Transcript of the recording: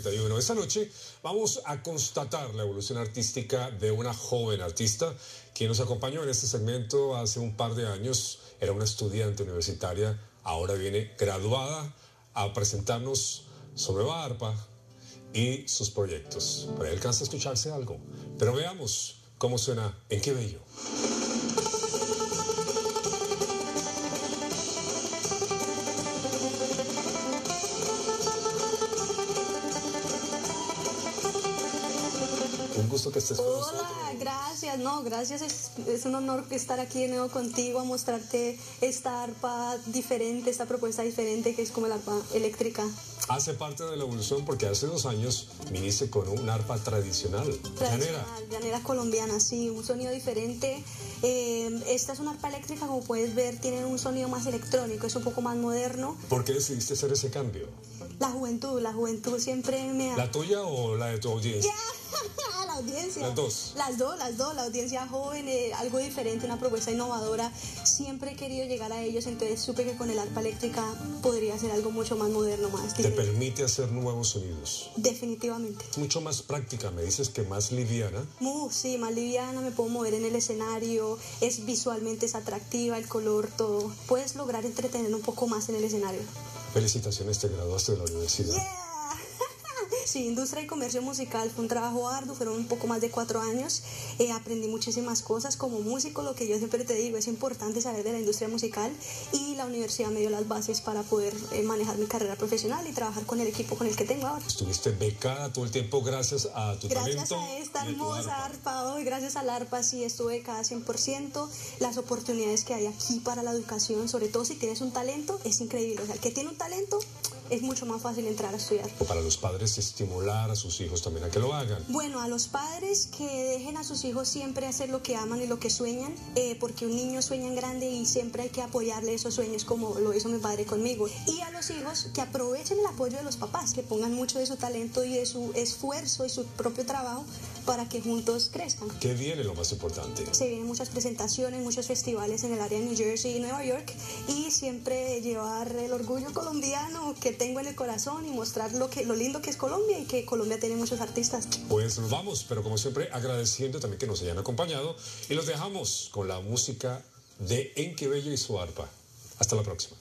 31. Esta noche vamos a constatar la evolución artística de una joven artista quien nos acompañó en este segmento hace un par de años. Era una estudiante universitaria, ahora viene graduada a presentarnos su nueva arpa y sus proyectos. Por ahí alcanza a escucharse algo. Pero veamos cómo suena en qué bello. Un gusto que estés con nosotros. Hola, gracias, no, gracias, es, es un honor estar aquí de nuevo contigo a mostrarte esta arpa diferente, esta propuesta diferente que es como el arpa eléctrica. Hace parte de la evolución porque hace dos años viniste con un arpa tradicional, llanera. Tradicional, llanera colombiana, sí, un sonido diferente. Eh, esta es una arpa eléctrica, como puedes ver, tiene un sonido más electrónico, es un poco más moderno. ¿Por qué decidiste hacer ese cambio? La juventud, la juventud siempre me ha... ¿La tuya o la de tu audiencia? la audiencia. Las dos. Las dos, las dos. La audiencia joven, eh, algo diferente, una propuesta innovadora. Siempre he querido llegar a ellos, entonces supe que con el arpa eléctrica podría ser algo mucho más moderno, más Te diferente. permite hacer nuevos sonidos. Definitivamente. Mucho más práctica, me dices que más liviana. Uh, sí, más liviana, me puedo mover en el escenario, es visualmente es atractiva, el color, todo. Puedes lograr entretener un poco más en el escenario. Felicitaciones, te graduaste de la universidad. Yeah. Sí, industria y comercio musical fue un trabajo arduo, fueron un poco más de cuatro años. Eh, aprendí muchísimas cosas como músico, lo que yo siempre te digo, es importante saber de la industria musical y la universidad me dio las bases para poder eh, manejar mi carrera profesional y trabajar con el equipo con el que tengo ahora. Estuviste becada todo el tiempo gracias a tu Gracias talento. a esta y a tu hermosa arpa. hoy, gracias al arpa sí estuve cada 100%, las oportunidades que hay aquí para la educación, sobre todo si tienes un talento, es increíble. O sea, el que tiene un talento es mucho más fácil entrar a estudiar. O para los padres estimular a sus hijos también a que lo hagan. Bueno, a los padres que dejen a sus hijos siempre hacer lo que aman y lo que sueñan, eh, porque un niño sueña en grande y siempre hay que apoyarle esos sueños como lo hizo mi padre conmigo. Y a los hijos que aprovechen el apoyo de los papás, que pongan mucho de su talento y de su esfuerzo y su propio trabajo para que juntos crezcan. ¿Qué viene lo más importante? Se vienen muchas presentaciones, muchos festivales en el área de New Jersey y Nueva York y siempre llevar el orgullo colombiano que tengo en el corazón y mostrar lo, que, lo lindo que es Colombia y que Colombia tiene muchos artistas. Pues nos vamos, pero como siempre agradeciendo también que nos hayan acompañado y los dejamos con la música de Enque Bello y su arpa. Hasta la próxima.